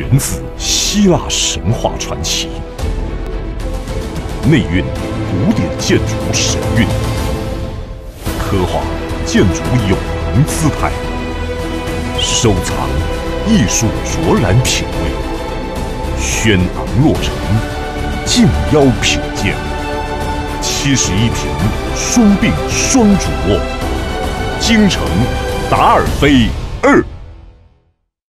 源自希腊神话传奇，内蕴古典建筑神韵，刻画建筑永恒姿态，收藏艺术卓然品味，轩昂落成，静邀品鉴，七十一平双并双主卧，京城达尔菲二。